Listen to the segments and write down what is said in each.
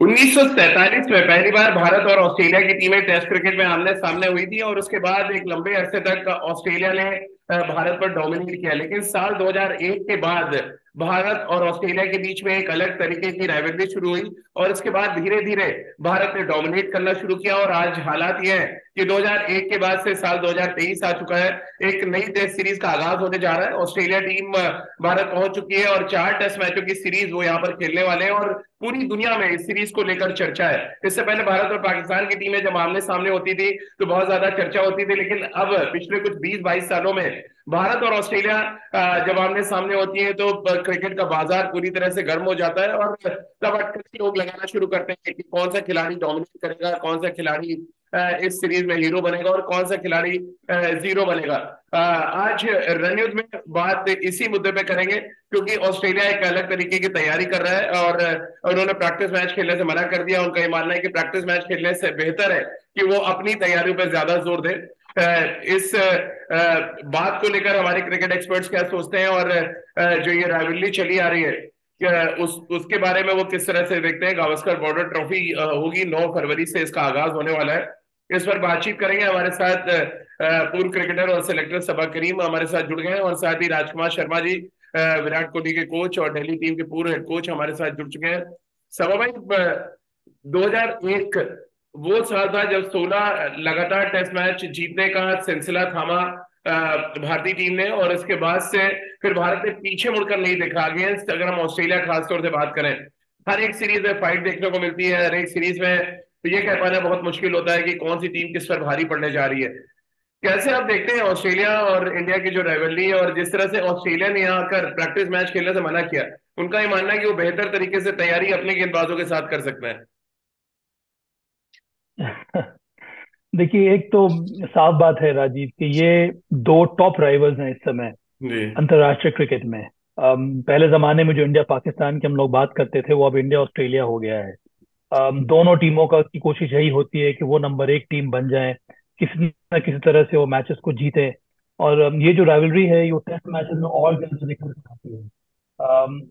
1947 में पहली बार भारत और ऑस्ट्रेलिया की टीमें टेस्ट क्रिकेट में आमने सामने हुई थी और उसके बाद एक लंबे अरसे तक ऑस्ट्रेलिया ने भारत पर डोमिनेट किया। लेकिन साल 2001 के बाद भारत और ऑस्ट्रेलिया के बीच में एक अलग तरीके की राइवलरी शुरू हुई और इसके बाद धीरे धीरे भारत ने डोमिनेट करना शुरू किया और आज हालात ये है कि 2001 के बाद से साल 2023 आ चुका है। एक नई टेस्ट सीरीज़ का आगाज़ होने जा रहा है। ऑस्ट्रेलिया टीम भारत पहुँच चुकी है और चार टेस्ट मैचों की सीरीज़ वो यहाँ पर खेलने वाले हैं और पूरी दुनिया में इस सीरीज़ को लेकर चर्चा है। इससे पहले भारत और पाकिस्तान की टीमें जब आमने सामने होती थी तो बहुत ज़्यादा चर्चा होती थी, लेकिन अब पिछले कुछ बीस बाईस सालों में भारत और ऑस्ट्रेलिया जब आमने सामने होती है तो क्रिकेट का बाज़ार पूरी तरह से गर्म हो जाता है और तब अटकल लोग लगाना शुरू करते हैं कि कौन सा खिलाड़ी डोमिनेट करेगा, कौन सा खिलाड़ी इस सीरीज़ में हीरो बनेगा और कौन सा खिलाड़ी ज़ीरो बनेगा। आज रनयुद्ध में बात इसी मुद्दे पे करेंगे, क्योंकि ऑस्ट्रेलिया एक अलग तरीके की तैयारी कर रहा है और उन्होंने प्रैक्टिस मैच खेलने से मना कर दिया। उनका ये मानना है कि प्रैक्टिस मैच खेलने से बेहतर है कि वो अपनी तैयारियों पर ज़्यादा ज़ोर दे। इस बात को लेकर हमारे क्रिकेट एक्सपर्ट्स क्या सोचते हैं और जो ये राइवलरी चली आ रही है उस, उसके बारे में वो किस तरह से देखते हैं? गावस्कर बॉर्डर ट्रॉफी होगी 9 फरवरी से इसका आगाज़ होने वाला है। इस पर बातचीत करेंगे। हमारे साथ पूर्व क्रिकेटर और सिलेक्टर सबा करीम हमारे साथ जुड़ गए हैं और साथ ही राजकुमार शर्मा जी विराट कोहली के कोच और दिल्ली टीम के पूर्व हेड कोच हमारे साथ जुड़ चुके हैं। सबा भाई 2001 वो साल था जब 16 लगातार टेस्ट मैच जीतने का सिलसिला थामा भारतीय टीम ने और इसके बाद से फिर भारत ने पीछे मुड़कर नहीं देखा। अगेंस्ट अगर हम ऑस्ट्रेलिया खासतौर से बात करें, हर एक सीरीज़ में फाइट देखने को मिलती है, हर एक सीरीज़ में तो ये कह पाना बहुत मुश्किल होता है कि कौन सी टीम किस पर भारी पड़ने जा रही है। कैसे आप देखते हैं ऑस्ट्रेलिया और इंडिया की जो राइवलरी है और जिस तरह से ऑस्ट्रेलिया ने यहाँ आकर प्रैक्टिस मैच खेलने से मना किया, उनका ये मानना है कि वो बेहतर तरीके से तैयारी अपने गेंदबाजों के साथ कर सकते हैं। देखिए एक तो साफ़ बात है राजीव कि ये दो टॉप राइवल्स हैं इस समय अंतरराष्ट्रीय क्रिकेट में। पहले जमाने में जो इंडिया पाकिस्तान की हम लोग बात करते थे वो अब इंडिया ऑस्ट्रेलिया हो गया है। दोनों टीमों का की कोशिश यही होती है कि वो नंबर एक टीम बन जाए किसी न किसी तरह से वो मैचेस को जीते। और ये जो राइवलरी है ये टेस्ट मैचेस में और ज़्यादा निकल आती है।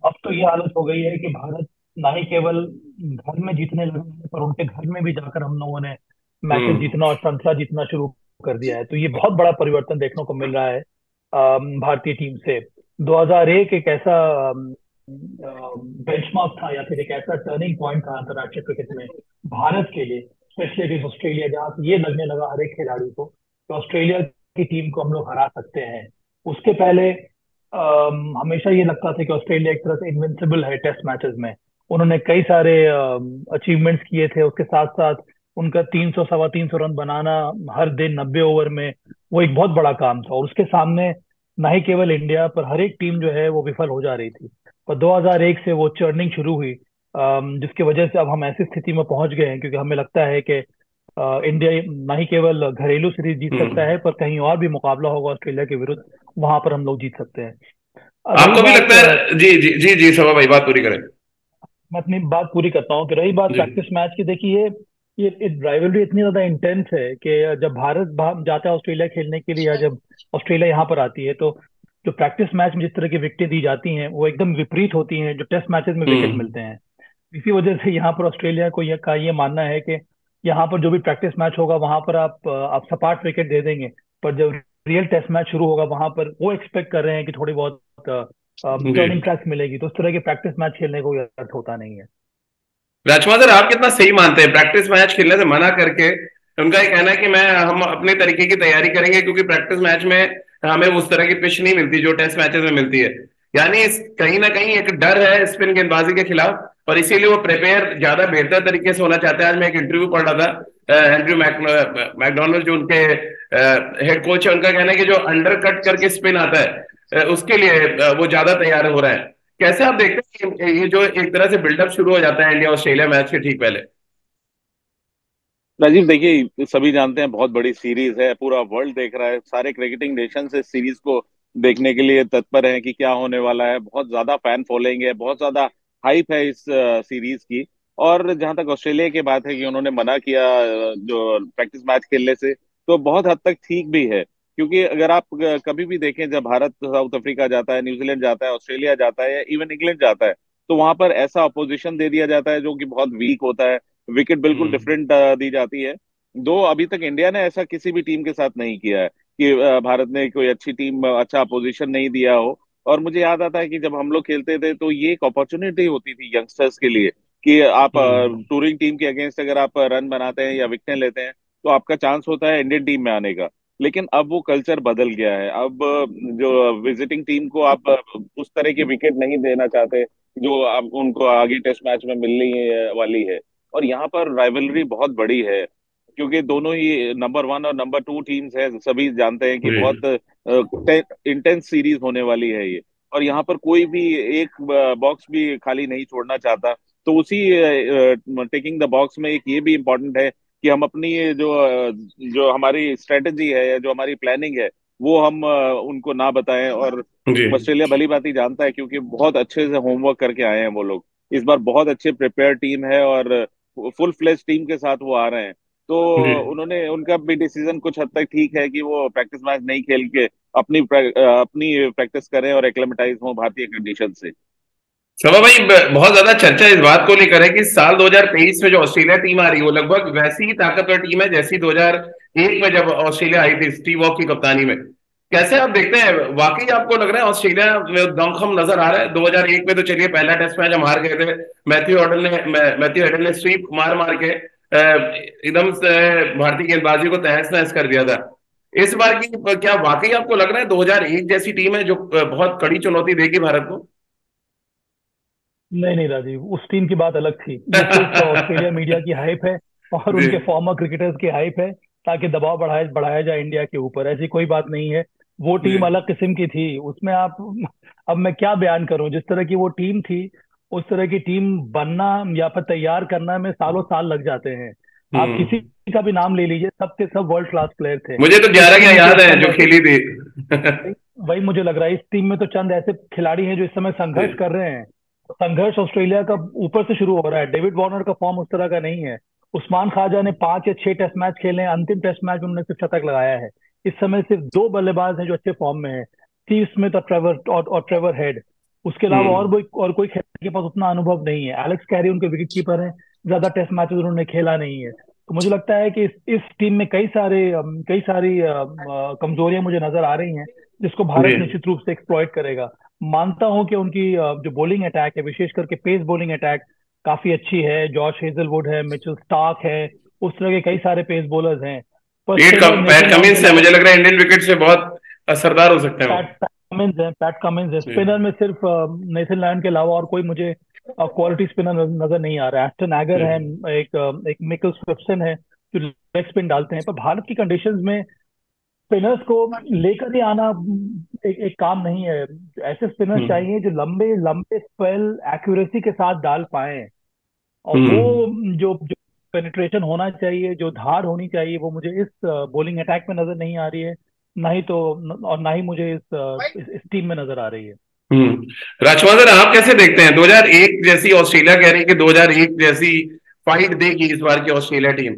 अब तो ये हालत हो गई है कि भारत ना ही केवल घर में जीतने लगे पर उनके घर में भी जाकर हम लोगों ने मैचेस हम्म। जीतना और श्रृंखला जीतना शुरू कर दिया है। तो ये बहुत बड़ा परिवर्तन देखने को मिल रहा है भारतीय टीम से। 2001 एक ऐसा बेंचमार्क था या फिर एक ऐसा टर्निंग पॉइंट था अंतर्राष्ट्रीय क्रिकेट में भारत के लिए स्पेशली अगेंस्ट ऑस्ट्रेलिया जहाँ ये लगने लगा हर एक खिलाड़ी को कि ऑस्ट्रेलिया की टीम को हम लोग हरा सकते हैं। उसके पहले आ, हमेशा ये लगता था कि ऑस्ट्रेलिया एक तरह से इन्विंसिबल है टेस्ट मैचेस में। उन्होंने कई सारे अचीवमेंट्स किए थे। उसके साथ साथ उनका तीन सौ सवा तीन सौ रन बनाना हर दिन नब्बे ओवर में वो एक बहुत बड़ा काम था। और उसके सामने न ही केवल इंडिया पर हर एक टीम जो है वो विफल हो जा रही थी। और 2001 से वो चर्निंग शुरू हुई जिसकी वजह से अब हम ऐसी स्थिति में पहुँच गए हैं क्योंकि हमें लगता है कि इंडिया न ही केवल घरेलू सीरीज़ जीत सकता हम्म। है पर कहीं और भी मुकाबला होगा ऑस्ट्रेलिया के विरुद्ध वहाँ पर हम लोग जीत सकते हैं। आपको भी लगता है जी जी जी जी सभा भाई बात पूरी करें। मैं अपनी बात पूरी करता हूँ कि रही बात प्रैक्टिस मैच की देखिए ये राइवलरी इतनी ज़्यादा इंटेंस है कि जब भारत जाता है ऑस्ट्रेलिया खेलने के लिए या जब ऑस्ट्रेलिया यहाँ पर आती है तो जो प्रैक्टिस मैच में जिस तरह की विकेटें दी जाती हैं वो एकदम विपरीत होती हैं जो टेस्ट मैचेस में विकेट हम्म। मिलते हैं। इसी वजह से यहाँ पर ऑस्ट्रेलिया को यह का ये मानना है कि यहाँ पर जो भी प्रैक्टिस मैच होगा वहाँ पर आप आप सपाट विकेट दे देंगे पर जब रियल टेस्ट मैच शुरू होगा वहाँ पर वो एक्सपेक्ट कर रहे हैं कि थोड़ी बहुत टर्निंग ट्रैक्स मिलेगी तो उस तरह के प्रैक्टिस मैच खेलने को अर्थ होता नहीं है। राजकुमार सर आप कितना सही मानते हैं? प्रैक्टिस मैच खेलने से मना करके उनका ये कहना है कि मैं हम अपने तरीके की तैयारी करेंगे क्योंकि प्रैक्टिस मैच में हमें उस तरह की पिच नहीं मिलती जो टेस्ट मैचेस में मिलती है। यानी कहीं ना कहीं एक डर है स्पिन गेंदबाजी के खिलाफ और इसीलिए वो प्रिपेयर ज़्यादा बेहतर तरीके से होना चाहते हैं। आज मैं एक इंटरव्यू पढ़ रहा था एंड्रयू मैकडोनल्ड जो उनके हेड कोच है उनका कहना है कि जो अंडर कट करके स्पिन आता है उसके लिए वो ज़्यादा तैयार हो रहा है। कैसे आप देखते हैं ये जो एक तरह से बिल्डअप शुरू हो जाता है इंडिया ऑस्ट्रेलिया मैच के ठीक पहले? राजीव, देखिए, सभी जानते हैं बहुत बड़ी सीरीज़ है, पूरा वर्ल्ड देख रहा है। सारे क्रिकेटिंग नेशन इस सीरीज़ को देखने के लिए तत्पर हैं कि क्या होने वाला है। बहुत ज़्यादा फ़ैन फॉलोइंग है, बहुत ज़्यादा हाइप है इस सीरीज़ की। और जहाँ तक ऑस्ट्रेलिया की बात है कि उन्होंने मना किया जो प्रैक्टिस मैच खेलने से तो बहुत हद तक ठीक भी है। क्योंकि अगर आप कभी भी देखें जब भारत साउथ अफ्रीका जाता है न्यूजीलैंड जाता है ऑस्ट्रेलिया जाता है या इवन इंग्लैंड जाता है तो वहाँ पर ऐसा अपोजिशन दे दिया जाता है जो कि बहुत वीक होता है। विकेट बिल्कुल हम्म। डिफरेंट दी जाती है। दो अभी तक इंडिया ने ऐसा किसी भी टीम के साथ नहीं किया है कि भारत ने कोई अच्छी टीम अच्छा अपोजिशन नहीं दिया हो। और मुझे याद आता है कि जब हम लोग खेलते थे तो ये एक अपॉर्चुनिटी होती थी यंगस्टर्स के लिए कि आप हम्म। टूरिंग टीम के अगेंस्ट अगर आप रन बनाते हैं या विकेट लेते हैं तो आपका चांस होता है इंडियन टीम में आने का। लेकिन अब वो कल्चर बदल गया है। अब जो विजिटिंग टीम को आप उस तरह के विकेट नहीं देना चाहते जो अब उनको आगे टेस्ट मैच में मिलने वाली है। और यहाँ पर राइवलरी बहुत बड़ी है क्योंकि दोनों ही नंबर वन और नंबर टू टीम्स है सभी जानते हैं कि बहुत इंटेंस सीरीज़ होने वाली है ये। और यहाँ पर कोई भी एक बॉक्स भी खाली नहीं छोड़ना चाहता। तो उसी टेकिंग द बॉक्स में एक ये भी इम्पोर्टेंट है कि हम अपनी जो जो हमारी स्ट्रेटजी है या जो हमारी प्लानिंग है वो हम उनको ना बताएँ और ऑस्ट्रेलिया भली बात ही जानता है क्योंकि बहुत अच्छे से होमवर्क करके आए हैं वो लोग। इस बार बहुत अच्छे प्रिपेयर टीम है और फुल फ्लेज टीम के साथ वो आ रहे हैं। तो उन्होंने उनका भी डिसीज़न कुछ हद तक ठीक है कि वो प्रैक्टिस मैच नहीं खेल के अपनी अपनी प्रैक्टिस करें और एक्लेमेटाइज हो भारतीय कंडीशन से। सभा भाई बहुत ज़्यादा चर्चा इस बात को लेकर है कि साल 2023 में जो ऑस्ट्रेलिया टीम आ रही है, वो लगभग वैसी ही ताकतवर टीम है जैसी 2001 में जब ऑस्ट्रेलिया आई थी, स्टीव वॉक की कप्तानी में। कैसे आप देखते हैं? वाकई आपको लग रहा है ऑस्ट्रेलिया में दमखम नज़र आ रहा है? 2001 में तो चलिए, पहला टेस्ट मैच हम हार गए थे। मैथ्यू हॉडल ने मैथ्यू हॉडल ने स्वीप मार मार के एकदम भारतीय गेंदबाजी को तहस नहस कर दिया था। इस बार की क्या वाकई आपको लग रहा है 2001 जैसी टीम है जो बहुत कड़ी चुनौती देगी भारत को? नहीं नहीं राजीव उस टीम की बात अलग थी। ऑस्ट्रेलिया मीडिया की हाइप है और उनके फॉर्मर क्रिकेटर्स की हाइप है ताकि दबाव बढ़ाया बढ़ाया जाए इंडिया के ऊपर। ऐसी कोई बात नहीं है। वो टीम अलग किस्म की थी। उसमें आप अब मैं क्या बयान करूँ? जिस तरह की वो टीम थी उस तरह की टीम बनना या फिर तैयार करना में सालों साल लग जाते हैं। आप हम्म। किसी का भी नाम ले लीजिए सबके सब वर्ल्ड क्लास प्लेयर थे। मुझे तो ग्यारह क्या याद है जो खेली थी। वही मुझे लग रहा है इस टीम में तो चंद ऐसे खिलाड़ी हैं जो इस समय संघर्ष कर रहे हैं। संघर्ष ऑस्ट्रेलिया का ऊपर से शुरू हो रहा है। डेविड वार्नर का फॉर्म उस तरह का नहीं है। उस्मान खाजा ने पाँच या छह टेस्ट मैच खेले हैं अंतिम टेस्ट मैच में उन्होंने सिर्फ़ शतक लगाया है। इस समय सिर्फ़ दो बल्लेबाज हैं जो अच्छे फॉर्म में है स्टीव स्मिथ और ट्रेवर और, और ट्रेवर हेड। उसके अलावा हम्म। और कोई और कोई खिलाड़ी के पास उतना अनुभव नहीं है। एलेक्स कैरी उनके विकेट कीपर है ज़्यादा टेस्ट मैचेस उन्होंने खेला नहीं है। तो मुझे लगता है कि इस, इस टीम में कई सारे कई सारी कमजोरियाँ मुझे नज़र आ रही हैं जिसको भारत निश्चित रूप से एक्सप्लॉइट करेगा। मानता हूँ कि उनकी जो बॉलिंग अटैक है विशेष करके पेस बॉलिंग अटैक काफ़ी अच्छी है। जॉर्ज हेजलवुड है मिचल स्टार्क है उस तरह के कई सारे पेस बॉलर्स हैं। पैट कमिंस है मुझे लग रहा है इंडियन विकेट से बहुत असरदार हो सकते हैं पैट कमिंस है पैट कमिंस है। स्पिनर में सिर्फ़ नेथन लैंड के अलावा और कोई मुझे क्वालिटी स्पिनर नज़र नहीं आ रहा है। एस्टन एगर है एक एक मिकल स्विप्सन है जो लेग स्पिन डालते हैं। पर भारत की कंडीशंस में स्पिनर्स को लेकर ही आना एक, एक काम नहीं है। ऐसे स्पिनर हम्म। चाहिए जो लंबे लंबे स्पेल एक्यूरेसी के साथ डाल पाए। और वो हम्म। जो जो पेनिट्रेशन होना चाहिए जो धार होनी चाहिए वो मुझे इस बॉलिंग अटैक में नज़र नहीं आ रही है। ना ही तो और ना ही मुझे इस, इस, इस टीम में नज़र आ रही है। हम्म। राजकुमार आप कैसे देखते हैं? 2001 जैसी ऑस्ट्रेलिया कह रही है कि 2001 जैसी फाइट देगी इस बार की ऑस्ट्रेलिया टीम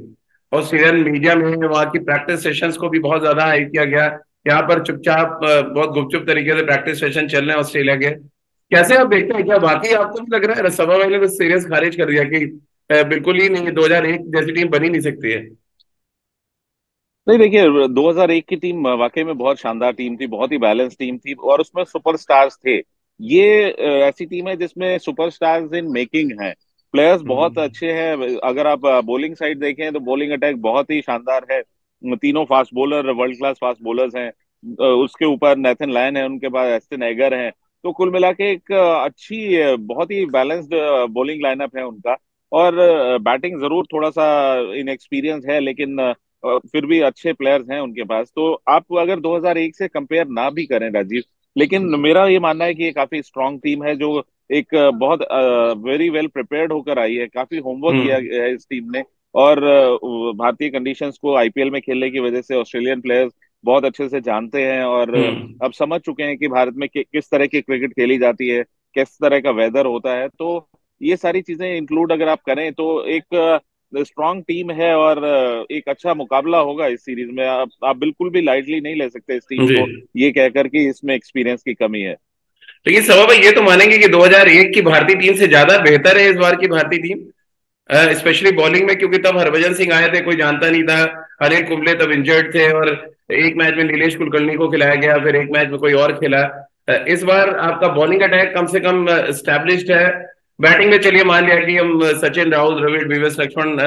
ऑस्ट्रेलियन मीडिया में वहाँ की प्रैक्टिस सेशंस को भी बहुत ज़्यादा हाइप किया गया। यहाँ पर चुपचाप बहुत गुपचुप तरीके से प्रैक्टिस सेशन चल रहे हैं ऑस्ट्रेलिया के। कैसे आप देखते हैं? क्या बाकी आपको भी लग रहा है? सभा मैंने तो सीरियस खारिज कर दिया कि बिल्कुल ही नहीं 2001 जैसी टीम बनी नहीं सकती है। नहीं देखिए 2001 की टीम वाकई में बहुत शानदार टीम थी बहुत ही बैलेंस टीम थी और उसमें सुपरस्टार्स थे। ये ऐसी टीम है जिसमें सुपरस्टार्स इन मेकिंग है। प्लेयर्स बहुत हम्म। अच्छे हैं। अगर आप बॉलिंग साइड देखें तो बॉलिंग अटैक बहुत ही शानदार है। तीनों fast bowler world class fast bowlers हैं। उसके ऊपर नेथन लायन है उनके पास एस्टन एगर है। तो कुल मिला के एक अच्छी बहुत ही बैलेंस्ड बॉलिंग लाइनअप है उनका। और बैटिंग ज़रूर थोड़ा सा इनएक्सपीरियंस है लेकिन फिर भी अच्छे प्लेयर्स हैं उनके पास। तो आप अगर 2001 से कंपेयर ना भी करें राजीव लेकिन मेरा ये मानना है कि ये काफ़ी स्ट्रांग टीम है जो एक बहुत वेरी वेल प्रिपेयर्ड होकर आई है। काफ़ी होमवर्क हम्म। किया है इस टीम ने। और भारतीय कंडीशंस को आईपीएल में खेलने की वजह से ऑस्ट्रेलियन प्लेयर्स बहुत अच्छे से जानते हैं और हम्म। अब समझ चुके हैं कि भारत में कि, किस तरह की क्रिकेट खेली जाती है किस तरह का वेदर होता है। तो ये सारी चीज़ें इंक्लूड अगर आप करें तो एक स्ट्रांग टीम है और एक अच्छा मुकाबला होगा इस सीरीज़ में। आप आप बिल्कुल भी लाइटली नहीं ले सकते इस टीम को। ये कहकर कि इसमें एक्सपीरियंस की कमी है। लेकिन सवा भाई ये तो मानेंगे कि 2001 की भारतीय टीम से ज़्यादा बेहतर है इस बार की भारतीय टीम स्पेशली बॉलिंग में क्योंकि तब हरभजन सिंह आए थे कोई जानता नहीं था। अनिल कुंबले तब इंजर्ड थे और एक मैच में नीलेश कुलकर्णी को खिलाया गया फिर एक मैच में कोई और खेला। इस बार आपका बॉलिंग अटैक कम से कम स्टैब्लिश्ड है। बैटिंग में चलिए मान लिया कि हम सचिन राहुल द्रविड़ विवेश लक्ष्मण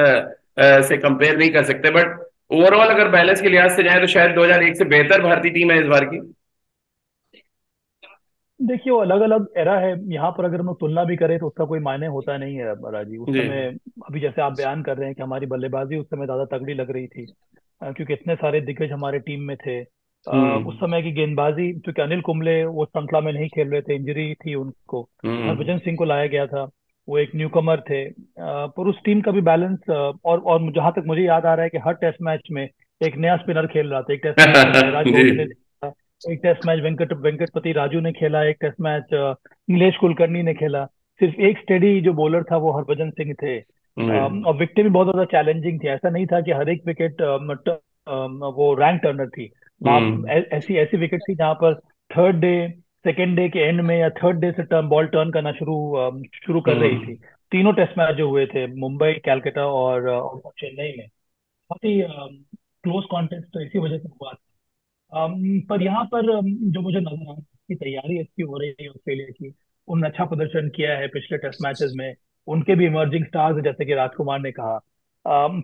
से कंपेयर नहीं कर सकते बट ओवरऑल अगर बैलेंस के लिहाज से जाए तो शायद 2001 से बेहतर भारतीय टीम है इस बार की। देखिए वो अलग अलग एरा है। यहाँ पर अगर हम तुलना भी करें तो उसका कोई मायने होता नहीं है राजीव। उस समय अभी जैसे आप बयान कर रहे हैं कि हमारी बल्लेबाजी उस समय ज़्यादा तगड़ी लग रही थी क्योंकि इतने सारे दिग्गज हमारे टीम में थे। उस समय की गेंदबाजी क्योंकि अनिल कुंबले वो श्रृंखला में नहीं खेल रहे थे इंजरी थी उनको। हम्म। हरभजन सिंह को लाया गया था। वो एक न्यू कमर थे पर उस टीम का भी बैलेंस और और जहाँ तक मुझे याद आ रहा है कि हर टेस्ट मैच में एक नया स्पिनर खेल रहा था। एक टेस्ट मैच एक टेस्ट मैच वेंकट वेंकटपति राजू ने खेला। एक टेस्ट मैच नीलेश कुलकर्णी ने खेला। सिर्फ़ एक स्टेडी जो बॉलर था वो हरभजन सिंह थे। और विकेट भी बहुत ज़्यादा चैलेंजिंग थी। ऐसा नहीं था कि हर एक विकेट वो रैंक टर्नर थी। हम्म। ऐसी ऐसी विकेट थी जहाँ पर थर्ड डे सेकेंड डे के एंड में या थर्ड डे से टर्न बॉल टर्न करना शुरू शुरू कर रही हम्म। थी। तीनों टेस्ट मैच जो हुए थे मुंबई कैलकाटा और चेन्नई में। बहुत ही क्लोज कॉन्टेस्ट तो इसी वजह से हुआ था। पर यहाँ पर जो मुझे नज़र आ की तैयारी अच्छी हो रही है ऑस्ट्रेलिया की उन्होंने अच्छा प्रदर्शन किया है पिछले टेस्ट मैचेस में। उनके भी इमर्जिंग स्टार्स जैसे कि राजकुमार ने कहा।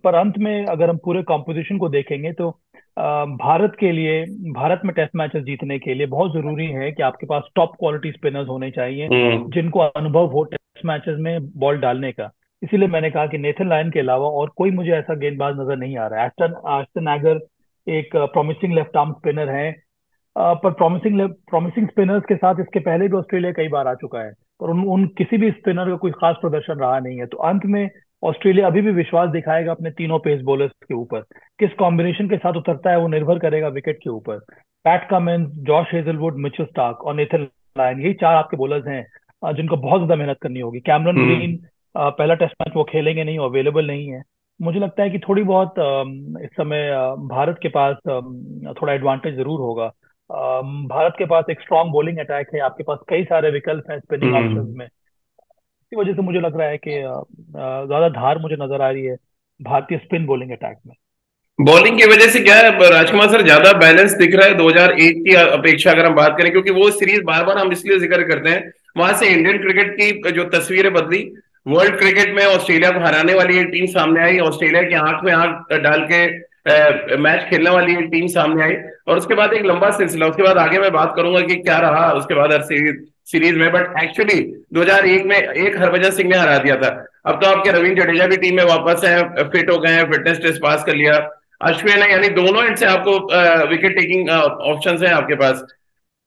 पर अंत में अगर हम पूरे कॉम्पोजिशन को देखेंगे तो भारत के लिए भारत में टेस्ट मैचेस जीतने के लिए बहुत ज़रूरी है कि आपके पास टॉप क्वालिटी स्पिनर्स होने चाहिए हम्म। जिनको अनुभव हो टेस्ट मैचेस में बॉल डालने का। इसीलिए मैंने कहा कि नेथन लाइन के अलावा और कोई मुझे ऐसा गेंदबाज नज़र नहीं आ रहा है। एस्टन एस्टन एगर एक प्रॉमिसिंग लेफ़्ट आर्म स्पिनर है। पर प्रॉमिसिंग प्रॉमिसिंग स्पिनर्स के साथ इसके पहले भी ऑस्ट्रेलिया कई बार आ चुका है पर उन, उन किसी भी स्पिनर का कोई खास प्रदर्शन रहा नहीं है। तो अंत में ऑस्ट्रेलिया अभी भी विश्वास दिखाएगा अपने तीनों पेस बॉलर्स के ऊपर। किस कॉम्बिनेशन के साथ उतरता है वो निर्भर करेगा विकेट के ऊपर। Pat Cummins Josh Hazlewood Mitchell Starc और नेथन लाइन यही चार आपके बॉलर्स हैं जिनको बहुत ज़्यादा मेहनत करनी होगी। कैमरन ग्रीन पहला टेस्ट मैच वो खेलेंगे नहीं अवेलेबल नहीं है। मुझे लगता है कि थोड़ी बहुत इस समय भारत के पास थोड़ा एडवांटेज ज़रूर होगा। भारत के पास एक स्ट्रॉन्ग बॉलिंग अटैक है आपके पास कई सारे विकल्प हैं स्पिनिंग हम्म। में। इसी वजह से मुझे लग रहा है कि ज़्यादा धार मुझे नज़र आ रही है भारतीय स्पिन बॉलिंग अटैक में। बॉलिंग की वजह से क्या है? राजकुमार सर, ज़्यादा बैलेंस दिख रहा है 2001 की अपेक्षा अगर हम बात करें, क्योंकि वो सीरीज़ बार बार हम इसलिए ज़िक्र करते हैं। वहाँ से इंडियन क्रिकेट की जो तस्वीरें बदली वर्ल्ड क्रिकेट में ऑस्ट्रेलिया को हराने वाली एक टीम सामने आई ऑस्ट्रेलिया की आँख में आँख डाल के मैच खेलने वाली एक टीम सामने आई और उसके बाद एक लंबा सिलसिला, उसके बाद आगे मैं बात करूँगा कि क्या रहा उसके बाद हर सीरीज़ सीरीज़ में बट एक्चुअली 2001 में एक हरभजन सिंह ने हरा दिया था। अब तो आपके रविंद्र जडेजा भी टीम में वापस है फिट हो गए हैं फिटनेस टेस्ट पास कर लिया। अश्विन है, यानी दोनों एंड से आपको विकेट टेकिंग ऑप्शन है आपके पास।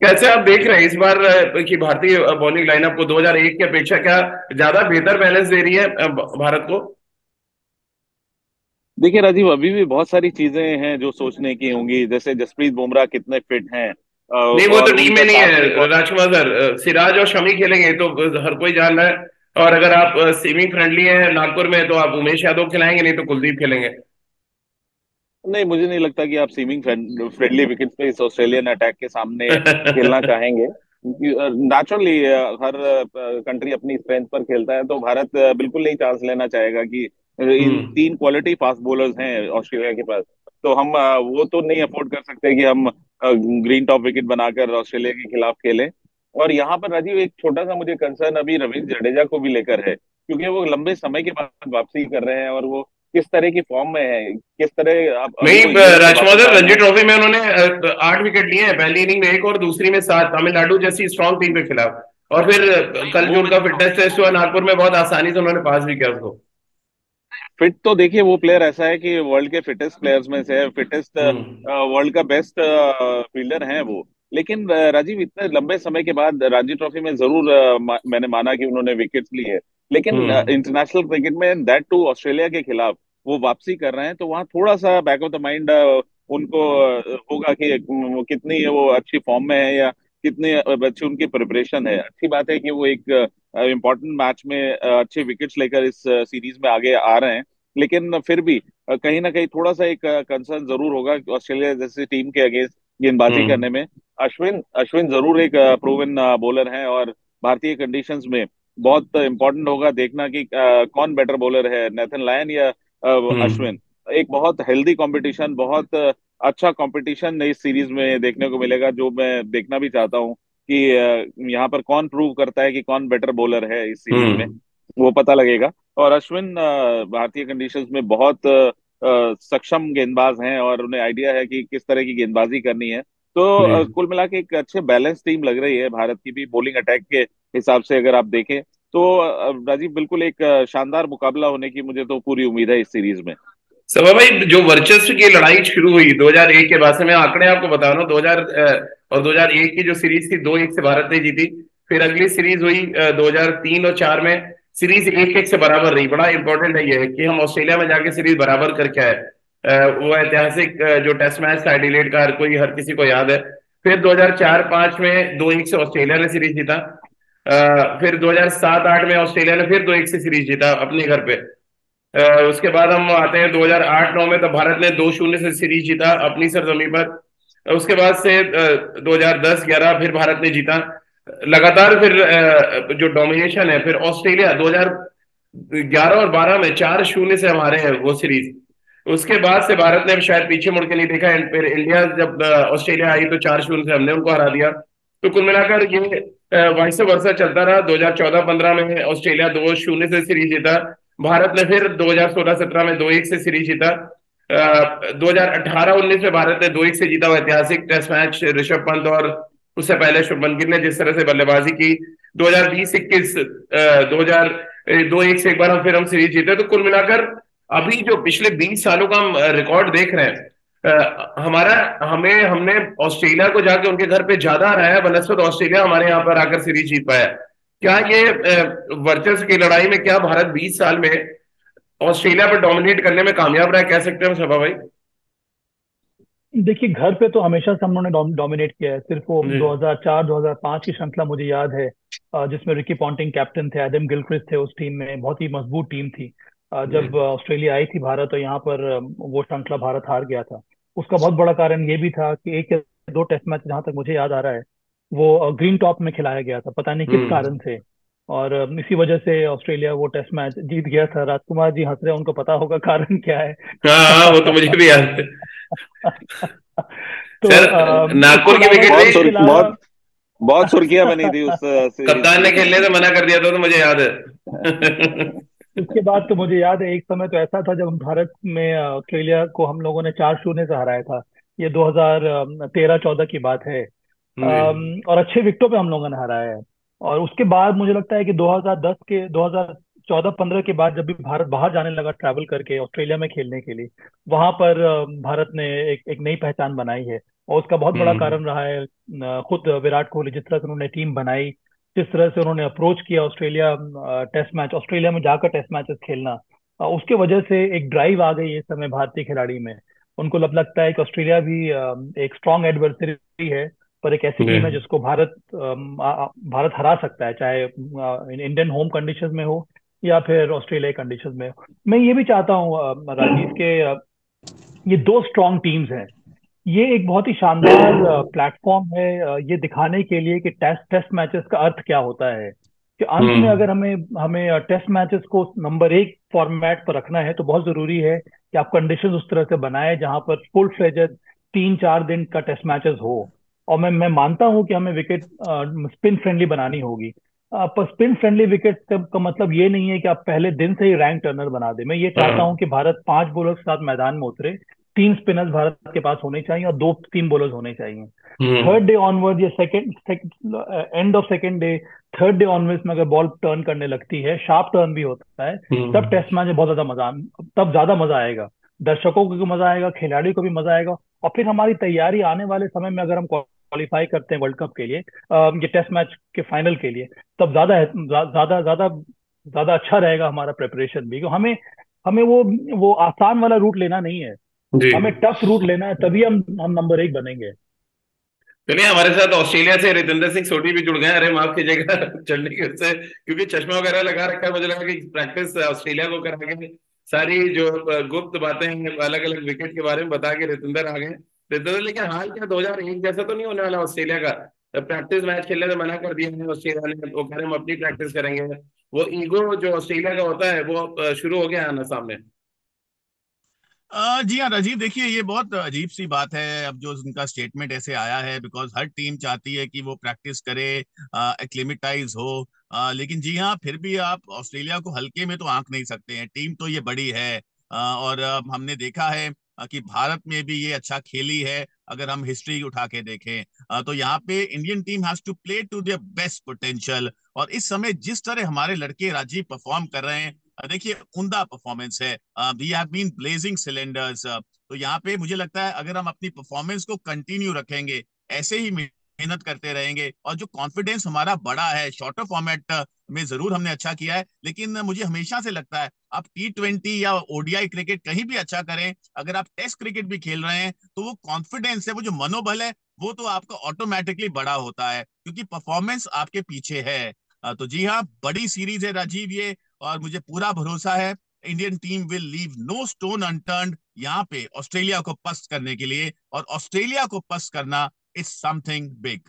कैसे आप देख रहे हैं इस बार की भारतीय बॉलिंग लाइनअप को 2001 की अपेक्षा क्या ज़्यादा बेहतर बैलेंस दे रही है भारत को? देखिए राजीव अभी भी बहुत सारी चीज़ें हैं जो सोचने की होंगी। जैसे जसप्रीत बुमराह कितने फिट हैं नहीं वो तो टीम में नहीं है राजकुमार सर सिराज और शमी खेलेंगे तो हर कोई जान रहा है। और अगर आप सीमिंग फ्रेंडली है नागपुर में तो आप उमेश यादव खिलाएँगे नहीं तो कुलदीप खेलेंगे। नहीं मुझे नहीं लगता कि आप सीमिंग फ्रेंडली विकेट पे इस ऑस्ट्रेलियन अटैक के सामने खेलना चाहेंगे। नेचुरली हर कंट्री अपनी स्ट्रेंथ पर खेलता है तो भारत बिल्कुल नहीं चांस लेना चाहेगा कि इन हम्म। तीन क्वालिटी फास्ट बॉलर्स हैं ऑस्ट्रेलिया के पास। तो हम वो तो नहीं अफोर्ड कर सकते कि हम ग्रीन टॉप विकेट बनाकर ऑस्ट्रेलिया के खिलाफ खेलें। और यहाँ पर राजीव एक छोटा सा मुझे कंसर्न अभी रविंद्र जडेजा को भी लेकर है क्योंकि वो लंबे समय के बाद वापसी कर रहे हैं और वो किस तरह की फॉर्म में है किस तरह आप नहीं राजकुमार रणजी ट्रॉफी में उन्होंने आठ विकेट लिए हैं पहली इनिंग में एक और दूसरी में सात तमिलनाडु जैसी स्ट्रॉन्ग टीम के खिलाफ। और फिर कल जो उनका फिटनेस टेस्ट हुआ नागपुर में बहुत आसानी से उन्होंने पास भी किया उसको। फिट तो देखिए वो प्लेयर ऐसा है कि वर्ल्ड के फिटेस्ट प्लेयर्स में से फिटेस्ट वर्ल्ड का बेस्ट फील्डर है वो। लेकिन राजीव इतने लंबे समय के बाद रणजी ट्रॉफी में ज़रूर मैंने माना कि उन्होंने विकेट्स ली है। लेकिन इंटरनेशनल क्रिकेट में दैट टू ऑस्ट्रेलिया के खिलाफ वो वापसी कर रहे हैं तो वहाँ थोड़ा सा बैक ऑफ़ द माइंड उनको होगा कि वो कितनी वो अच्छी फॉर्म में है या कितनी अच्छी उनकी प्रिपरेशन है। अच्छी बात है कि वो एक इम्पोर्टेंट मैच में अच्छे विकेट्स लेकर इस सीरीज़ में आगे आ रहे हैं। लेकिन फिर भी कहीं ना कहीं थोड़ा सा एक कंसर्न ज़रूर होगा ऑस्ट्रेलिया जैसी टीम के अगेंस्ट गेंदबाजी हम्म। करने में। अश्विन अश्विन ज़रूर एक प्रूवन बॉलर है और भारतीय कंडीशंस में बहुत इंपॉर्टेंट होगा देखना कि कौन बेटर बॉलर है नेथन लायन या हम्म। अश्विन। एक बहुत हेल्दी कंपटीशन बहुत अच्छा कंपटीशन इस सीरीज़ में देखने को मिलेगा जो मैं देखना भी चाहता हूँ। कि यहाँ पर कौन प्रूव करता है कि कौन बेटर बॉलर है इस सीरीज़ में हम्म वो पता लगेगा। और अश्विन भारतीय कंडीशंस में बहुत सक्षम गेंदबाज हैं और उन्हें आइडिया है कि किस तरह की गेंदबाजी करनी है। तो कुल मिला के एक अच्छे बैलेंस टीम लग रही है भारत की भी बॉलिंग अटैक के हिसाब से अगर आप देखें तो राजीव बिल्कुल एक शानदार मुकाबला होने की मुझे तो पूरी उम्मीद है इस सीरीज़ में। सभा भाई, जो वर्चस्व की लड़ाई शुरू हुई 2001 के बाद से, मैं आंकड़े आपको बता रहा हूँ 2000 और 2001 की जो सीरीज़ थी, दो एक से भारत ने जीती। फिर अगली सीरीज़ हुई 2003 और चार में, सीरीज़ एक एक से बराबर रही। बड़ा इंपॉर्टेंट है ये कि हम ऑस्ट्रेलिया में जाके सीरीज़ बराबर करके आए। वो ऐतिहासिक जो टेस्ट मैच था डिलेट का, हर कोई, हर किसी को याद है। फिर 2004-5 में दो एक से ऑस्ट्रेलिया ने सीरीज़ जीता। फिर 2007-8 में ऑस्ट्रेलिया ने फिर दो एक से सीरीज़ जीता अपने घर पे। उसके बाद हम आते हैं 2008-9 में तो भारत ने दो शून्य से सीरीज़ जीता अपनी सरजमी पर। उसके बाद से 2010-11 फिर भारत ने जीता। लगातार फिर जो डोमिनेशन है, फिर ऑस्ट्रेलिया 2011 और 12 में चार शून्य से हमारे हैं वो सीरीज़। उसके बाद से भारत ने शायद पीछे मुड़ के नहीं देखा, एंड फिर इंडिया जब ऑस्ट्रेलिया आई तो चार शून्य से हमने उनको हरा दिया। तो कुल मिलाकर ये वाइस वर्षा चलता रहा। 2014-15 में ऑस्ट्रेलिया दो शून्य से सीरीज़ जीता। भारत ने फिर 2016-17 में दो एक से सीरीज़ जीता। दो हज़ार अठारह उन्नीस में भारत ने दो एक से जीता हुआ ऐतिहासिक टेस्ट मैच ऋषभ पंत और उससे पहले शुभमन गिल ने जिस तरह से बल्लेबाजी की। 2020-21 दो हज़ार दो एक से एक बार हम फिर हम सीरीज़ जीते। तो कुल मिलाकर अभी जो पिछले 20 सालों का हम रिकॉर्ड देख रहे हैं हमारा, हमें, हमने ऑस्ट्रेलिया को जाके उनके घर पे ज़्यादा हराया बनस्पत ऑस्ट्रेलिया हमारे यहाँ पर आकर सीरीज़ जीत पाया। क्या ये वर्चस्व की लड़ाई में क्या भारत 20 साल में ऑस्ट्रेलिया पर डोमिनेट करने में कामयाब रहा कह सकते हैं सभा भाई। देखिए घर पे तो हमेशा से हम लोगों ने डोमिनेट किया है। सिर्फ़ वो 2004-2005 की श्रृंखला मुझे याद है जिसमें रिकी पॉन्टिंग कैप्टन थे एडम गिलक्रिस्ट थे उस टीम में। बहुत ही मज़बूत टीम थी। जब ऑस्ट्रेलिया आई थी भारत तो यहाँ पर वो श्रृंखला भारत हार गया था। उसका बहुत बड़ा कारण ये भी था कि एक या दो टेस्ट मैच जहाँ तक मुझे याद आ रहा है वो ग्रीन टॉप में खिलाया गया था पता नहीं किस कारण से। और इसी वजह से ऑस्ट्रेलिया वो टेस्ट मैच जीत गया था। राजकुमार जी हंस रहे उनको पता होगा कारण क्या है। हाँ वो तो मुझे भी याद है। तो सर नागपुर की विकेट बहुत बहुत सुर्खियाँ बनी थी उस कप्तान ने खेलने से मना कर दिया था तो मुझे याद है। उसके बाद तो मुझे याद है एक समय तो ऐसा था जब हम भारत में ऑस्ट्रेलिया को हम लोगों ने चार शून्य से हराया था। ये 2013-14 की बात है। और अच्छे विकटों पे हम लोगों ने हराया है। और उसके बाद मुझे लगता है कि 2010 के 2014-15 के बाद जब भी भारत बाहर जाने लगा ट्रैवल करके ऑस्ट्रेलिया में खेलने के लिए वहाँ पर भारत ने एक एक नई पहचान बनाई है। और उसका बहुत बड़ा कारण रहा है खुद विराट कोहली जिस तरह से उन्होंने टीम बनाई जिस तरह से उन्होंने अप्रोच किया ऑस्ट्रेलिया टेस्ट मैच ऑस्ट्रेलिया में जाकर टेस्ट मैचेस खेलना उसके वजह से एक ड्राइव आ गई इस समय भारतीय खिलाड़ी में। उनको लब लगता है कि ऑस्ट्रेलिया भी एक स्ट्रॉन्ग एडवर्सरी है। पर एक ऐसी टीम है जिसको भारत भारत हरा सकता है चाहे इंडियन होम कंडीशन में हो या फिर ऑस्ट्रेलिया कंडीशन में हो। मैं ये भी चाहता हूँ राजीव के ये दो स्ट्रॉन्ग टीम्स हैं। ये एक बहुत ही शानदार प्लेटफॉर्म है ये दिखाने के लिए कि टेस्ट टेस्ट मैचेस का अर्थ क्या होता है। कि अंत में अगर हमें हमें टेस्ट मैचेस को नंबर एक फॉर्मेट पर रखना है तो बहुत ज़रूरी है कि आप कंडीशन उस तरह से बनाए जहाँ पर फुल फ्लेजेड तीन चार दिन का टेस्ट मैचेस हो। और मैं मैं मानता हूँ कि हमें विकेट स्पिन फ्रेंडली बनानी होगी। पर स्पिन फ्रेंडली विकेट का मतलब ये नहीं है कि आप पहले दिन से ही रैंक टर्नर बना दे। मैं ये चाहता हूँ कि भारत पाँच बॉलर के साथ मैदान में उतरे। तीन स्पिनर्स भारत के पास होने चाहिए और दो तीन बॉलर्स होने चाहिए। थर्ड डे ऑनवर्ड या second end of second day third day onward में अगर बॉल टर्न करने लगती है शार्प टर्न भी होता है तब टेस्ट मैच में बहुत ज़्यादा मज़ा तब ज़्यादा मज़ा आएगा। दर्शकों को भी मज़ा आएगा खिलाड़ियों को भी मज़ा आएगा। और फिर हमारी तैयारी आने वाले समय में अगर हम क्वालिफाई करते हैं वर्ल्ड कप के लिए ये टेस्ट मैच के फाइनल के लिए तब ज़्यादा ज़्यादा ज़्यादा ज़्यादा अच्छा रहेगा हमारा प्रिपरेशन भी। हमें हमें वो वो आसान वाला रूट लेना नहीं है। हमें टफ रूट लेना है तभी हम हम नंबर एक बनेंगे। चलिए हमारे साथ ऑस्ट्रेलिया से रितेंद्र सिंह सोटी भी जुड़ गए अरे माफ़ कीजिएगा चलने की से क्योंकि चश्मा वगैरह लगा रखा है मुझे लगा कि प्रैक्टिस ऑस्ट्रेलिया को करा के सारी जो गुप्त बातें हैं अलग अलग विकेट के बारे में बता के रितेंद्र आ गए। देते थे लेकिन हाल क्या 2001 जैसा तो नहीं होने वाला ऑस्ट्रेलिया का? प्रैक्टिस मैच खेलने से मना कर दिया है ऑस्ट्रेलिया ने। वो कह रहे हम अपनी प्रैक्टिस करेंगे। वो ईगो जो ऑस्ट्रेलिया का होता है वो शुरू हो गया आना सामने। जी हाँ राजीव देखिए ये बहुत अजीब सी बात है। अब जो उनका स्टेटमेंट ऐसे आया है बिकॉज़ हर टीम चाहती है कि वो प्रैक्टिस करे एक्लिमेटाइज हो। आ, लेकिन जी हाँ फिर भी आप ऑस्ट्रेलिया को हल्के में तो आंक नहीं सकते हैं। टीम तो ये बड़ी है। आ, और हमने देखा है कि भारत में भी ये अच्छा खेली है, अगर हम हिस्ट्री उठा के देखें। तो यहाँ पे Indian team has to play to their best potential और इस समय जिस तरह हमारे लड़के राजीव परफॉर्म कर रहे हैं देखिए उमदा परफॉर्मेंस है। We have been blazing cylinders तो यहाँ पे मुझे लगता है अगर हम अपनी परफॉर्मेंस को कंटिन्यू रखेंगे, ऐसे ही मेहनत करते रहेंगे। और जो कॉन्फिडेंस हमारा बड़ा है शॉर्टर फॉर्मेट में ज़रूर हमने अच्छा किया है। लेकिन मुझे हमेशा से लगता है, आप टी ट्वेंटी या ओडीआई क्रिकेट कहीं भी अच्छा करें, अगर आप टेस्ट क्रिकेट भी खेल रहे हैं तो वो कॉन्फिडेंस है, वो जो मनोबल है, वो तो आपका ऑटोमेटिकली बड़ा होता है, क्योंकि परफॉर्मेंस आपके पीछे है। तो जी हाँ बड़ी सीरीज़ है राजीव ये, और मुझे पूरा भरोसा है Indian team will leave no stone unturned यहाँ पे ऑस्ट्रेलिया को पस्त करने के लिए। और ऑस्ट्रेलिया को पस्त करना is something big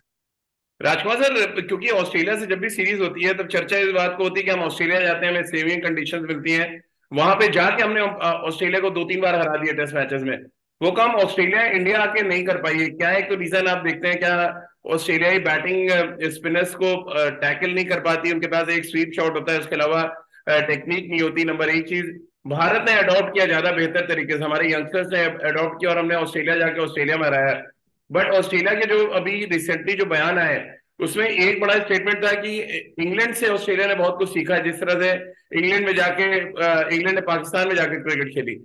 Rajkumar sir, क्योंकि ऑस्ट्रेलिया से जब भी सीरीज़ होती है, तब चर्चा इस बात को होती है कि हम ऑस्ट्रेलिया जाते हैं, हमें सेविंग कंडीशंस मिलती हैं। वहाँ पे जाके हमने ऑस्ट्रेलिया को दो तीन बार हरा दिया टेस्ट मैचेस में। वो काम ऑस्ट्रेलिया, इंडिया आके नहीं कर पाई है। क्या एक तो रीजन आप देखते हैं, क्या ऑस्ट्रेलियाई बैटिंग स्पिनर्स को टैकल नहीं कर पाती? उनके पास एक स्वीप शॉट होता है, उसके अलावा टेक्निक नहीं होती। नंबर एक चीज़, भारत ने अडॉप्ट किया ज़्यादा बेहतर तरीके से। हमारे यंगस्टर्स ने अडॉप्ट किया और हमने ऑस्ट्रेलिया जाके ऑस्ट्रेलिया में हराया। बट ऑस्ट्रेलिया के जो अभी रिसेंटली जो बयान आए उसमें एक बड़ा स्टेटमेंट था कि इंग्लैंड से ऑस्ट्रेलिया ने बहुत कुछ सीखा है जिस तरह से इंग्लैंड में जाके इंग्लैंड ने पाकिस्तान में जाके क्रिकेट खेली।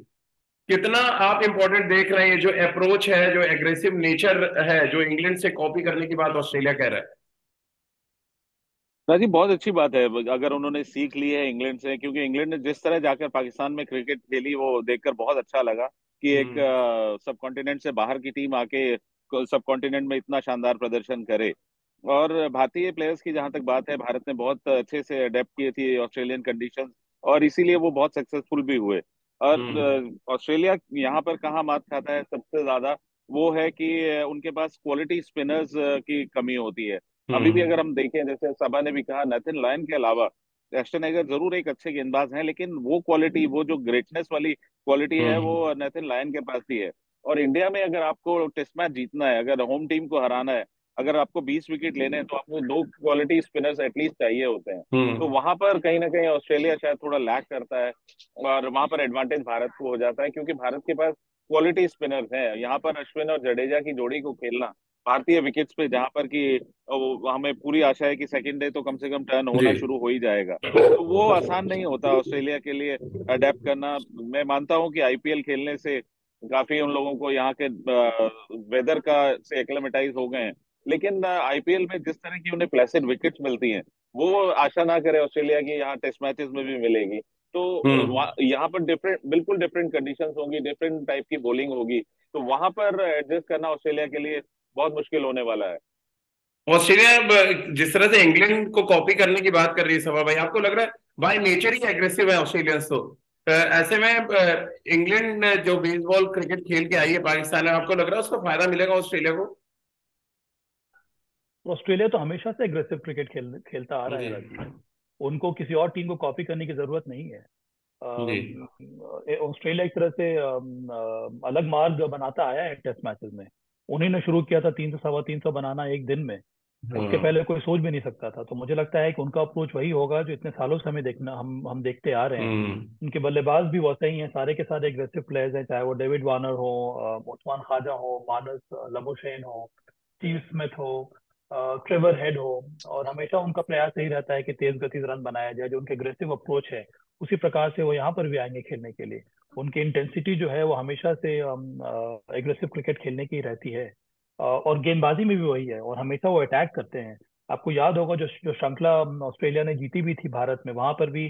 कितना आप इंपॉर्टेंट देख रहे हैं जो अप्रोच है जो एग्रेसिव नेचर है जो इंग्लैंड से कॉपी करने की बात ऑस्ट्रेलिया कह रहा है। राजीव बहुत अच्छी बात है। अगर उन्होंने सीख ली है इंग्लैंड से क्योंकि इंग्लैंड ने जिस तरह जाकर पाकिस्तान में क्रिकेट खेली वो देखकर बहुत अच्छा लगा कि एक सब हम्म। कॉन्टिनेंट से बाहर की टीम आके सब कॉन्टिनेंट में इतना शानदार प्रदर्शन करे और भारतीय प्लेयर्स की जहाँ तक बात है भारत ने बहुत अच्छे से अडेप्ट किए थी ऑस्ट्रेलियन कंडीशन और इसीलिए वो बहुत सक्सेसफुल भी हुए और हम्म। ऑस्ट्रेलिया यहाँ पर कहाँ मात खाता है सबसे ज़्यादा वो है कि उनके पास क्वालिटी स्पिनर्स की कमी होती है अभी भी हम्म। अगर हम देखें जैसे सभा ने भी कहा नथिन लायन के अलावा एस्टन एगर ज़रूर एक अच्छे गेंदबाज हैं लेकिन वो क्वालिटी वो जो ग्रेटनेस वाली क्वालिटी है वो हम्म। नथिन लायन के पास ही है और इंडिया में अगर आपको टेस्ट मैच जीतना है अगर होम टीम को हराना है अगर आपको 20 विकेट लेने हैं तो आपको दो क्वालिटी स्पिनर्स एटलीस्ट चाहिए होते हैं। हम्म। तो वहाँ पर कहीं ना कहीं ऑस्ट्रेलिया शायद थोड़ा लैक करता है और वहाँ पर एडवांटेज भारत को हो जाता है क्योंकि भारत के पास क्वालिटी स्पिनर्स हैं। यहाँ पर अश्विन और जडेजा की जोड़ी को खेलना भारतीय विकेट्स पे जहाँ पर कि हमें पूरी आशा है कि सेकंड डे तो कम से कम टर्न होना शुरू हो ही जाएगा। तो वो आसान नहीं होता ऑस्ट्रेलिया के लिए अडेप्ट करना। मैं मानता हूँ कि आईपीएल खेलने से काफ़ी उन लोगों को यहाँ के वेदर का से एक्लेमेटाइज हो गए हैं। लेकिन आईपीएल में जिस तरह की उन्हें प्लेसिड विकेट्स मिलती हैं वो आशा ना करे ऑस्ट्रेलिया की यहाँ टेस्ट मैचेस में भी मिलेगी। तो हम्म। यहाँ पर डिफरेंट बिल्कुल डिफरेंट कंडीशंस होंगी डिफरेंट टाइप की बॉलिंग होगी। तो वहाँ पर एडजस्ट करना ऑस्ट्रेलिया के लिए बहुत मुश्किल होने वाला है। ऑस्ट्रेलिया जिस तरह से इंग्लैंड को कॉपी करने की बात कर रही है सभा भाई आपको लग रहा है बाय नेचर ही एग्रेसिव है ऑस्ट्रेलियंस तो। ऐसे में इंग्लैंड जो बेसबॉल क्रिकेट खेल के आई है पाकिस्तान में आपको लग रहा है उसको फ़ायदा मिलेगा ऑस्ट्रेलिया को? ऑस्ट्रेलिया तो हमेशा से एग्रेसिव क्रिकेट खेल खेलता आ रहा है उनको किसी और टीम को कॉपी करने की ज़रूरत नहीं है। ऑस्ट्रेलिया एक तरह से अलग मार्ग बनाता आया है टेस्ट मैचेस में। उन्हीं ने शुरू किया था तीन सौ सवा तीन सौ बनाना एक दिन में। उसके हाँ। पहले कोई सोच भी नहीं सकता था तो मुझे लगता है कि उनका अप्रोच वही होगा जो इतने सालों से हमें देखना हम हम देखते आ रहे हैं हम्म। उनके बल्लेबाज भी वैसे ही हैं सारे के सारे एग्रेसिव प्लेयर्स हैं चाहे वो डेविड वार्नर हो उस्मान खाजा हो मानस लबोशेन हो स्टीव स्मिथ हो ट्रेवर हेड हो और हमेशा उनका प्रयास यही रहता है कि तेज गति रन बनाया जाए जो उनके एग्रेसिव अप्रोच है उसी प्रकार से वो यहाँ पर भी आएँगे खेलने के लिए उनकी इंटेंसिटी जो है वो हमेशा से एग्रेसिव क्रिकेट खेलने की रहती है और गेंदबाजी में भी वही है और हमेशा वो अटैक करते हैं। आपको याद होगा जो जो श्रृंखला ऑस्ट्रेलिया ने जीती भी थी भारत में वहाँ पर भी।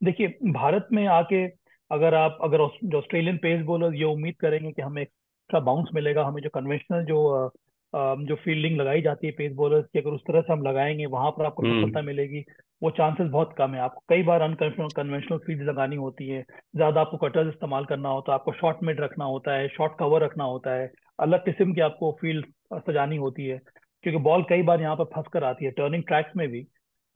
देखिए भारत में आके अगर आप अगर जो ऑस्ट्रेलियन पेस बॉलर ये उम्मीद करेंगे कि हमें एक्स्ट्रा बाउंस मिलेगा हमें जो कन्वेंशनल जो जो फील्डिंग लगाई जाती है पेस बॉलर्स की अगर उस तरह से हम लगाएँगे वहाँ पर आपको हम्म। सफलता मिलेगी वो चांसेस बहुत कम है। आपको कई बार अनकन्वेंशनल कन्वेंशनल फ़ील्ड लगानी होती है। ज़्यादा आपको कटर्स इस्तेमाल करना होता है आपको शॉर्ट मिड रखना होता है शॉर्ट कवर रखना होता है। अलग किस्म की आपको फ़ील्ड सजानी होती है क्योंकि बॉल कई बार यहाँ पर फंस कर आती है टर्निंग ट्रैक्स में भी।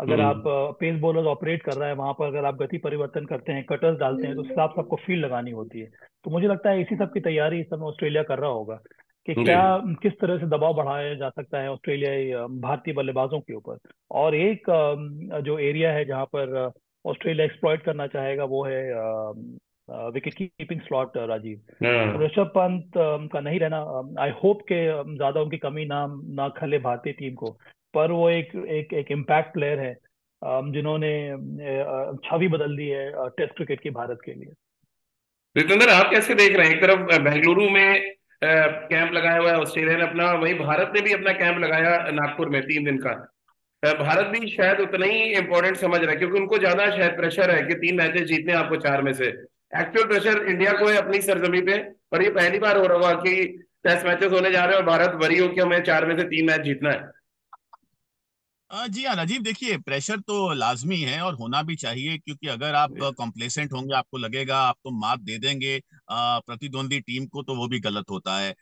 अगर आप पेस बॉलर ऑपरेट कर रहा है वहाँ पर अगर आप गति परिवर्तन करते हैं कटर्स डालते हैं तो उस हिसाब से आपको फ़ील्ड लगानी होती है। तो मुझे लगता है इसी सब की तैयारी इस समय ऑस्ट्रेलिया कर रहा होगा कि क्या किस तरह से दबाव बढ़ाया जा सकता है ऑस्ट्रेलियाई भारतीय बल्लेबाजों के ऊपर। और एक जो एरिया है जहाँ पर ऑस्ट्रेलिया एक्सप्लॉयट करना चाहेगा वो है wicket keeping slot Rajeev. Rishabh Pant का नहीं रहना आई होप के ज़्यादा उनकी कमी ना ना खले भारतीय टीम को पर वो एक एक एक इम्पैक्ट प्लेयर है जिन्होंने छवि बदल दी है टेस्ट क्रिकेट की भारत के लिए रितेंद्र आप कैसे देख रहे हैं एक तरफ़ बेंगलुरु में कैंप लगाया हुआ है ऑस्ट्रेलिया ने अपना वही भारत ने भी अपना कैंप लगाया नागपुर में तीन दिन का भारत भी शायद उतना ही इम्पोर्टेंट समझ रहा है क्योंकि उनको ज़्यादा शायद प्रेशर है कि तीन मैचेस जीतने आपको चार में से एक्चुअल प्रेशर इंडिया को है अपनी सरजमी पे पर ये पहली बार हो रहा होगा कि टेस्ट मैचेस होने जा रहे हैं और भारत वरी हो कि हमें चार में से तीन मैच जीतना है। जी हाँ राजीव देखिए प्रेशर तो लाजमी है और होना भी चाहिए क्योंकि अगर आप कॉम्प्लेसेंट होंगे आपको लगेगा आप तो मात दे देंगे प्रतिद्वंदी टीम को तो वो भी गलत होता है।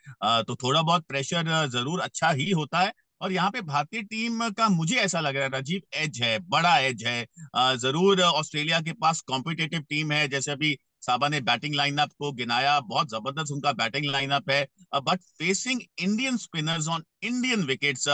तो थोड़ा बहुत प्रेशर ज़रूर अच्छा ही होता है। और यहाँ पे भारतीय टीम का मुझे ऐसा लग रहा है राजीव एज है बड़ा एज है। ज़रूर ऑस्ट्रेलिया के पास कॉम्पिटेटिव टीम है जैसे अभी साबा ने बैटिंग लाइनअप को गिनाया बहुत ज़बरदस्त उनका बैटिंग लाइनअप है but facing Indian spinners on Indian wickets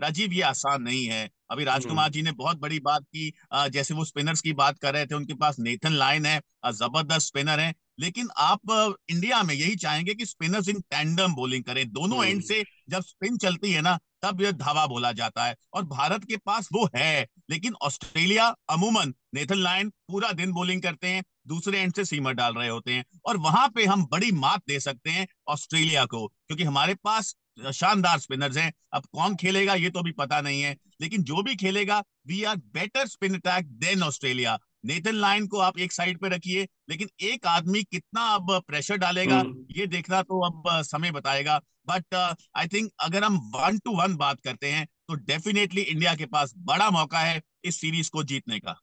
Rajeev ये आसान नहीं है अभी राजकुमार हम्म। जी ने बहुत बड़ी बात की जैसे वो स्पिनर्स की बात कर रहे थे उनके पास नेथन लाइन है ज़बरदस्त स्पिनर है लेकिन आप इंडिया में यही चाहेंगे कि स्पिनर्स इन टैंडम बॉलिंग करें दोनों एंड हम्म। से जब स्पिन चलती है ना तब यह धावा बोला जाता है और भारत के पास वो है। लेकिन ऑस्ट्रेलिया अमूमन नेथन लाइन पूरा दिन बॉलिंग करते हैं दूसरे एंड से सीमर डाल रहे होते हैं और वहाँ पे हम बड़ी मात दे सकते हैं ऑस्ट्रेलिया को क्योंकि हमारे पास शानदार स्पिनर्स हैं। अब कौन खेलेगा ये तो अभी पता नहीं है लेकिन जो भी खेलेगा we are better spin attack than Australia. Nathan Lyon को आप एक साइड पे रखिए लेकिन एक आदमी कितना अब प्रेशर डालेगा हम्म। ये देखना तो अब समय बताएगा। बट आई थिंक अगर हम वन टू वन बात करते हैं तो डेफिनेटली इंडिया के पास बड़ा मौका है इस सीरीज़ को जीतने का।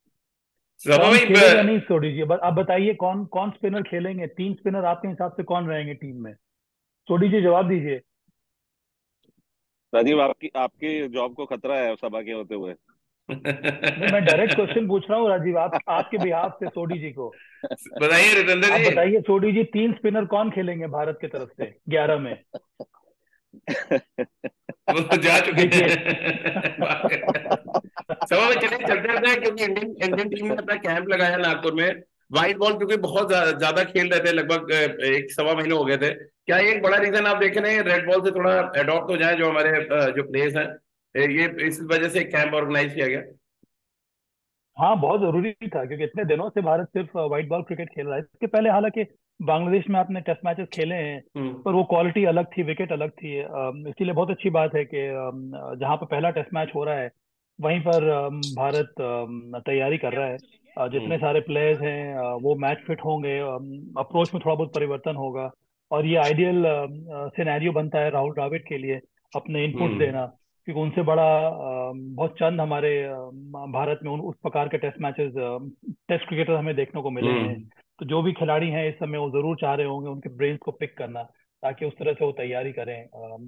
नहीं छोड़ दीजिए आप बताइए कौन कौन स्पिनर खेलेंगे? तीन स्पिनर आपके हिसाब से कौन रहेंगे टीम में? छोड़ दीजिए जवाब दीजिए। राजीव आपकी आपकी जॉब को खतरा है सभा के होते हुए। मैं डायरेक्ट क्वेश्चन पूछ रहा हूँ राजीव आप आपके बिहार से सोडी जी को। बताइए बताइए सोडी जी तीन स्पिनर कौन खेलेंगे भारत की तरफ़ से ग्यारह में? वो तो जा चुके हैं। सभा में चले चलते रहते हैं क्योंकि इंडियन इंडियन टीम ने अपना कैंप लगाया नागपुर में। व्हाइट बॉल क्योंकि बहुत ज़्यादा खेल रहे थे लगभग एक सवा महीने हो गए थे। क्या एक बड़ा रीजन आप देख रहे हैं? रेड बॉल से थोड़ा अडॉप्ट हो जाए जो हमारे जो प्लेयर्स हैं। ये इस वजह से कैंप ऑर्गेनाइज किया गया। हाँ बहुत ज़रूरी था क्योंकि इतने दिनों से भारत सिर्फ़ व्हाइट बॉल क्रिकेट खेल रहा है। इसके पहले हालाँकि बांग्लादेश में आपने टेस्ट मैचेस खेले हैं हम्म। पर वो क्वालिटी अलग थी विकेट अलग थी इसीलिए बहुत अच्छी बात है कि जहाँ पर पहला टेस्ट मैच हो रहा है वहीं पर भारत तैयारी कर रहा है जितने हम्म। सारे प्लेयर्स हैं वो मैच फिट होंगे अप्रोच में थोड़ा बहुत परिवर्तन होगा और ये आइडियल सिनेरियो बनता है राहुल द्राविड के लिए अपने इनपुट हम्म। देना क्योंकि उनसे बड़ा बहुत चंद हमारे भारत में उस प्रकार के टेस्ट मैचेस टेस्ट क्रिकेटर हमें देखने को मिले हैं तो जो भी खिलाड़ी हैं इस समय वो ज़रूर चाह रहे होंगे उनके ब्रेन को पिक करना ताकि उस तरह से वो तैयारी करें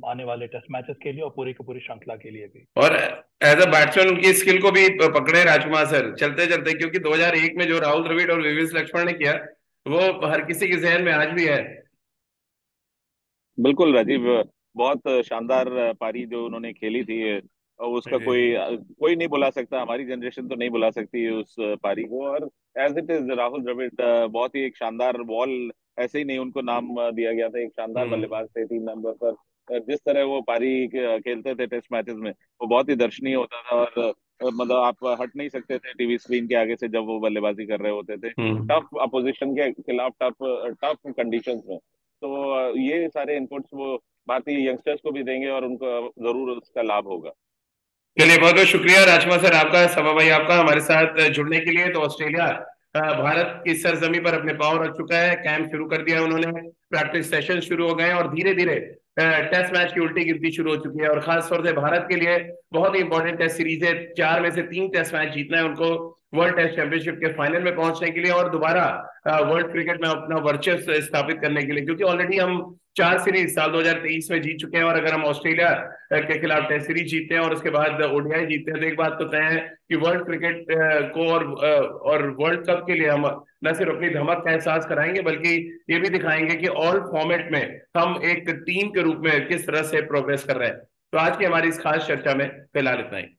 आने वाले टेस्ट मैचेस के लिए और पूरी की पूरी श्रृंखला के लिए भी। और एज अ बैट्समैन उनकी स्किल को भी पकड़े राजकुमार सर चलते चलते क्योंकि 2001 में जो राहुल द्रविड़ और विवेश लक्ष्मण ने किया वो हर किसी के जहन में आज भी है। बिल्कुल राजीव बहुत शानदार पारी जो उन्होंने खेली थी और उसका कोई कोई नहीं बुला सकता हमारी जनरेशन तो नहीं बुला सकती उस पारी को और as it is Rahul Dravid बहुत ही एक शानदार बॉल ऐसे ही नहीं उनको नाम दिया गया था एक शानदार हम्म। बल्लेबाज थे तीन नंबर पर। जिस तरह वो पारी खेलते थे टेस्ट मैचेस में वो बहुत ही दर्शनीय होता था और मतलब आप हट नहीं सकते थे टीवी स्क्रीन के आगे से जब वो बल्लेबाजी कर रहे होते थे। टफ अपोजिशन के खिलाफ टफ टफ कंडीशंस में। तो ये सारे इनपुट्स वो भारतीय यंगस्टर्स को भी देंगे और उनको ज़रूर उसका लाभ होगा। चलिए, बहुत बहुत शुक्रिया। राजकुमार सर, आपका सभा भाई आपका हमारे साथ जुड़ने के लिए। तो ऑस्ट्रेलिया भारत की सरजमी पर अपने पाव रख चुका है। कैंप शुरू कर दिया उन्होंने। प्रैक्टिस सेशन शुरू हो गए और धीरे धीरे टेस्ट मैच की उल्टी गिनती शुरू हो चुकी है। और खास तौर से भारत के लिए बहुत ही इंपॉर्टेंट टेस्ट सीरीज़ है। चार में से तीन टेस्ट मैच जीतना है उनको वर्ल्ड टेस्ट चैंपियनशिप के फाइनल में पहुँचने के लिए और दोबारा वर्ल्ड क्रिकेट में अपना वर्चस्व स्थापित करने के लिए। क्योंकि ऑलरेडी हम चार सीरीज़ साल 2023 में जीत चुके हैं और अगर हम ऑस्ट्रेलिया के खिलाफ टेस्ट सीरीज़ जीतते हैं और उसके बाद ओडीआई जीतते हैं तो एक बात तो तय है कि वर्ल्ड क्रिकेट को और और वर्ल्ड कप के लिए हम न सिर्फ़ अपनी धमक का एहसास कराएँगे, बल्कि ये भी दिखाएँगे कि ऑल फॉर्मेट में हम एक टीम के रूप में किस तरह से प्रोग्रेस कर रहे हैं। तो आज की हमारी इस खास चर्चा में फ़िलहाल इतना ही।